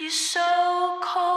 You're so cold.